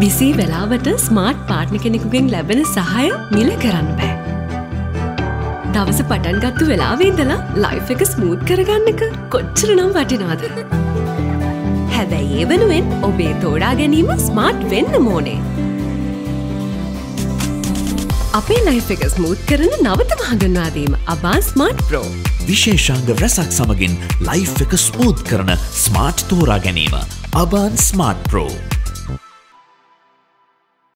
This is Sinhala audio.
විසී වෙලාවට ස්මාර්ට් පාට්න කෙනෙකුගෙන් ලැබෙන සහය මිල කරන්න බෑ. දවස පටන් ගත්තු වෙලාවේදලා ලයිෆ් එක ස්මූත් කරගන්න එක කොච්චර නම් වටිනාද. හැබැයි ඒ වෙනුවෙන් ඔබේ තෝඩා ගැනීම ස්මාර්ට් වෙන්න මෝනේ. අපේ ලයිෆ් එක ස්මූත් කරන නවතම හඟන්වාදීම අබා ස්මාර්ට් ප්‍රෝ. විශේෂාංග රැසක් සමගින් ලයිෆ් එක ස්මූත් කරන ස්මාර්ට් තෝරා ගැනීම අබාන් ස්මාර්ට් ප්‍රෝ